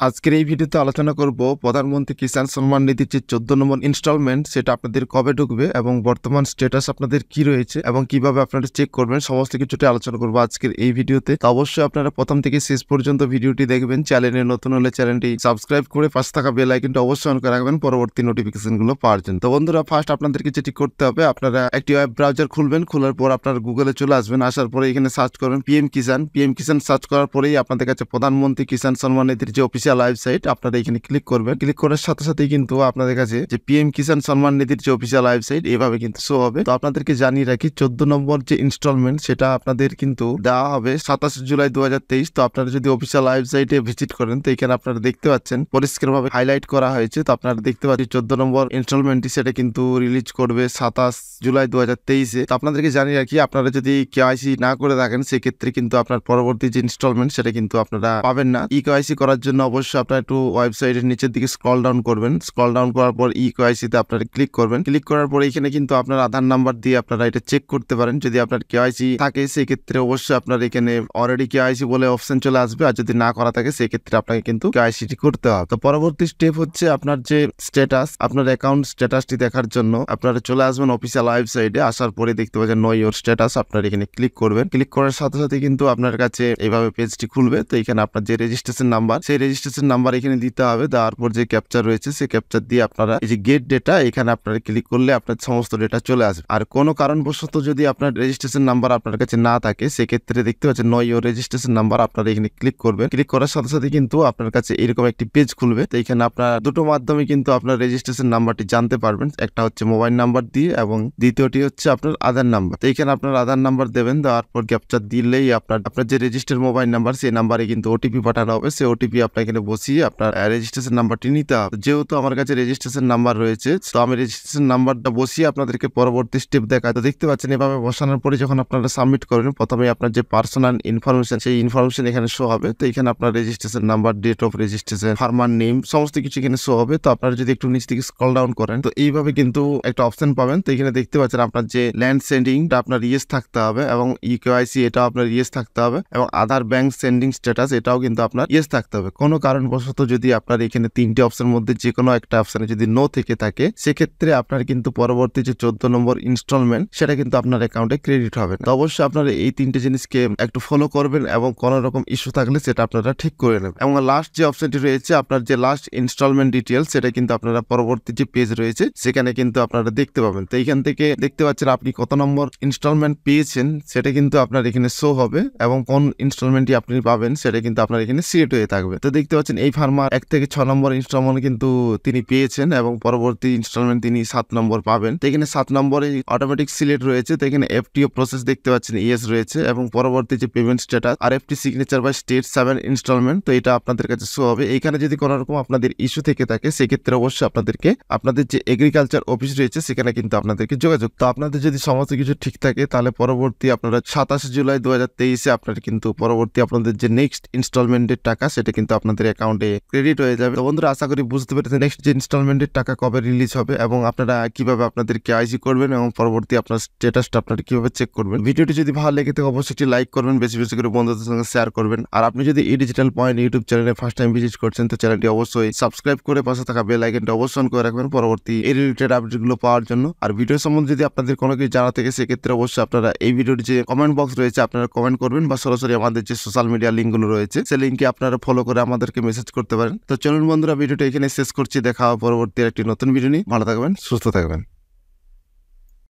আজকের এই ভিডিওতে আলোচনা করব প্রধানমন্ত্রী কিষাণ সম্মান নিধির যে চোদ্দ নম্বর ইনস্টলমেন্ট সেটা আপনাদের কবে ঢুকবে এবং বর্তমান স্ট্যাটাস আপনাদের কি রয়েছে এবং কীভাবে আপনারা চেক করবেন, সমস্ত কিছুটি আলোচনা করব আজকের এই ভিডিওতে। তো অবশ্যই আপনারা প্রথম থেকে শেষ পর্যন্ত ভিডিওটি দেখবেন। চ্যানেলে নতুন হলে চ্যানেলটি সাবস্ক্রাইব করে পাশে থাকা বেল আইকনটা অবশ্যই অন করে রাখবেন। পরবর্তী নোটিফিকেশনগুলো পাওয়ার জন্য। তো বন্ধুরা ফার্স্ট আপনাদেরকে যেটি করতে হবে, আপনারা একটি ওয়েব ব্রাউজার খুলবেন। খোলার পর আপনারা গুগলে চলে আসবেন। আসার পরে এখানে সার্চ করবেন PM Kisan PM Kisan search করার পরেই আপনাদের কাছে প্রধানমন্ত্রী কিষাণ সম্মান নিধির যে অফিসিয়াল ওয়েবসাইট আপনারা এখানে ক্লিক করবেন। ক্লিক করার সাথে সাথে কিন্তু আপনাদের কাছে যে পিএম কিষাণ সম্মান নিধির যে অফিসিয়াল ওয়েবসাইট এভাবে কিন্তু শো হবে। তো আপনাদেরকে জানিয়ে রাখি, চোদ্দ নম্বর যে ইনস্টলমেন্ট সেটা আপনাদের কিন্তু দেওয়া হবে সাতাশ জুলাই দু হাজার তেইশ। তো আপনারা যদি অফিসিয়াল ওয়েবসাইটে ভিজিট করেন, তো এখানে আপনারা দেখতে পাচ্ছেন পরিষ্কার ভাবে হাইলাইট করা হয়েছে। তো আপনারা দেখতে পাচ্ছেন চোদ্দ নম্বর ইনস্টলমেন্টটি সেটা কিন্তু রিলিজ করবে সাতাশ জুলাই দু হাজার তেইশে। তো আপনাদেরকে জানিয়ে রাখি, আপনারা যদি কেআইসি না করে থাকেন, সেক্ষেত্রে কিন্তু আপনার পরবর্তী যে ইনস্টলমেন্ট সেটা কিন্তু আপনারা পাবেন না। ই কেআইসি করার জন্য অবশ্যই আপনারা একটু ওয়েবসাইটের নিচের দিকে স্ক্রল ডাউন করবেন। স্ক্রল ডাউন করার পর ই কেআইসিতে আপনারা ক্লিক করবেন। ক্লিক করার পর এখানে কিন্তু আপনার আধার নাম্বার দিয়ে আপনারা এটা চেক করতে পারেন। যদি আপনার কেআইসি থাকে, সেক্ষেত্রে অবশ্যই আপনার এখানে অলরেডি কেআইসি বলে অপশন চলে আসবে। আর যদি না করা থাকে, সেক্ষেত্রে আপনাকে কিন্তু কেআইসিটি করতে হবে। তো পরবর্তী স্টেপ হচ্ছে আপনার যে স্ট্যাটাস আপনার অ্যাকাউন্ট স্ট্যাটাসটি দেখার জন্য আপনারা চলে আসবেন অফিসিয়াল ওয়েবসাইটে আসার পরে দেখতে পাচ্ছেন নো ইয়োর স্ট্যাটাস আপনার এখানে ক্লিক করবেন। ক্লিক করার সাথে সাথে কিন্তু আপনার কাছে এইভাবে পেজটি খুলবে। তো এখানে আপনার যে রেজিস্ট্রেশন নাম্বার সেই রেজিস্ট্রেশন নাম্বার এখানে দিতে হবে। তারপর যে ক্যাপচার রয়েছে, সেই ক্যাপচার দিয়ে আপনারা এই যে গেট ডেটা এখানে আপনারা ক্লিক করলে আপনার সমস্ত ডেটা চলে আসবে। আর কোনো কারণবশত যদি আপনার রেজিস্ট্রেশন নাম্বার আপনার কাছে না থাকে, সেক্ষেত্রে দেখতে পাচ্ছেন নয় ইয়োর রেজিস্ট্রেশন নাম্বার আপনারা এখানে ক্লিক করবেন। ক্লিক করার সাথে সাথে কিন্তু আপনার কাছে এরকম একটি পেজ খুলবে। তো এখানে আপনার দুটো মাধ্যমে কিন্তু আপনার রেজিস্ট্রেশন নাম্বারটি জানতে পারবেন। একটা হচ্ছে মোবাইল নাম্বার দিয়ে এবং দ্বিতীয়টি হচ্ছে আপনার আধার নাম্বার তো এখানে আপনার আধার নাম্বার দেবেন দেওয়ার পর ক্যাপচার দিলেই আপনার আপনার যে রেজিস্টার মোবাইল নাম্বার সেই নাম্বারে কিন্তু ওটিপি পাঠানো হবে। সেই ওটিপি আপনার বসিয়ে আপনার রেজিস্ট্রেশন নাম্বারটি নিতে হবে। যেহেতু আমার কাছে রেজিস্ট্রেশন নাম্বার রয়েছে, তো আমি রেজিস্ট্রেশন নাম্বারটা বসিয়ে আপনাদেরকে পরবর্তী স্টেপ দেখায় তো দেখতে পাচ্ছেন, এভাবে বসানোর পরে যখন আপনারা সাবমিট করেন, প্রথমে আপনার যে পার্সোনাল ইনফরমেশন সেই ইনফরমেশন এখানে শো হবে। তো এখানে আপনার registration number date of registration farmer name সমস্ত কিছু এখানে শো হবে। তো আপনারা যদি একটু নিচ থেকে স্কল ডাউন করেন, তো এইভাবে কিন্তু একটা অপশন পাবেন। তো এখানে দেখতে পাচ্ছেন, আপনার যে ল্যান্ড সেন্ডিংটা আপনার ইয়েস থাকতে হবে এবং ই কেওয়াইসি এটাও আপনার ইয়েস থাকতে হবে এবং আধার ব্যাংক সেন্ডিং স্ট্যাটাস এটাও কিন্তু আপনার ইয়েস থাকতে হবে। কোনো কারণবশত যদি আপনার এখানে তিনটি অপশনের মধ্যে যে কোনো একটা অপশানে যদি নো থেকে থাকে, সেক্ষেত্রে আপনার কিন্তু পরবর্তী যে চোদ্দ নম্বর ইনস্টলমেন্ট সেটা কিন্তু আপনার অ্যাকাউন্টে ক্রেডিট হবে তো অবশ্যই আপনারা এই তিনটে জিনিসকে একটু ফলো করবেন এবং কোনো রকম ইস্যু থাকলে সেটা আপনারা ঠিক করে নেবেন। এবং লাস্ট যে অপশনটি রয়েছে, আপনার যে লাস্ট ইনস্টলমেন্ট ডিটেলস সেটা কিন্তু আপনারা পরবর্তী যে পেজ রয়েছে, সেখানে কিন্তু আপনারা দেখতে পাবেন। তো এইখান থেকে দেখতে পাচ্ছেন আপনি কত নম্বর ইনস্টলমেন্ট পেয়েছেন, সেটা কিন্তু আপনার এখানে শো হবে এবং কোন ইনস্টলমেন্টটি আপনি পাবেন, সেটা কিন্তু আপনার এখানে সিলেক্ট হয়ে থাকবে। তো দেখতে পাচ্ছেন, এই ফার্মার এক থেকে ছ নম্বর ইনস্টলমেন্ট কিন্তু তিনি পেয়েছেন এবং পরবর্তী ইনস্টলমেন্ট তিনি সাত নম্বর পাবেন। তো এখানে সাত নম্বরে অটোমেটিক সিলেট রয়েছে, তো এখানে এফটিও প্রসেস দেখতে পাচ্ছেন ইয়েস রয়েছে এবং পরবর্তী যে payment status R FT signature বা স্টেট সেভেন ইনস্টলমেন্ট তো এটা আপনাদের কাছে শো হবে। এইখানে যদি কোনো রকম আপনাদের ইস্যু থেকে থাকে, সেক্ষেত্রে অবশ্যই আপনাদেরকে, আপনাদের যে এগ্রিকালচার অফিস রয়েছে, সেখানে কিন্তু আপনাদেরকে যোগাযোগ। তো আপনাদের যদি সমস্ত কিছু ঠিক থাকে, তাহলে পরবর্তী আপনারা সাতাশে জুলাই দু হাজার তেইশে আপনার কিন্তু পরবর্তী আপনাদের যে নেক্সট ইনস্টলমেন্টের টাকা, সেটা কিন্তু আপনাদের অ্যাকাউন্টে ক্রেডিট হয়ে যাবে। তো বন্ধুরা, আশা করি বুঝতে পেরেছেন নেক্সট যে ইনস্টলমেন্টের টাকা কবে রিলিজ হবে এবং আপনারা কীভাবে আপনাদের কেআইসি করবেন এবং পরবর্তী আপনার স্ট্যাটাসটা আপনারা কীভাবে চেক করবেন। ভিডিওটি যদি ভালো লেগে থাকে, অবশ্যই একটি লাইক করবেন, বেশি বেশি করে বন্ধুদের সঙ্গে শেয়ার করবেন। আর আপনি যদি এই ডিজিটাল পয়েন্ট ইউটিউব চ্যানেলে ফার্স্ট টাইম ভিজিট করছেন, তো চ্যানেলটি অবশ্যই সাবস্ক্রাইব করে পাশে থাকা বেল আইকনটা অবশ্যই করে রাখবেন পরবর্তী এই রিলেটেড আপডেটগুলো পাওয়ার জন্য। আর ভিডিও সম্বন্ধে যদি আপনাদের কোনো কিছু জানা থাকে, সেক্ষেত্রে অবশ্যই আপনারা এই ভিডিওর যে কমেন্ট বক্স রয়েছে, আপনারা কমেন্ট করবেন বা সরাসরি আমাদের যে সোশ্যাল মিডিয়া লিঙ্কগুলো রয়েছে, সেই লিঙ্কে আপনারা ফলো করে আমাদেরকে মেসেজ করতে পারেন। তো চলুন বন্ধুরা, ভিডিওটা এখানে শেষ করছি। দেখা পরবর্তী একটি নতুন ভিডিও নিয়ে। ভালো থাকবেন, সুস্থ থাকবেন।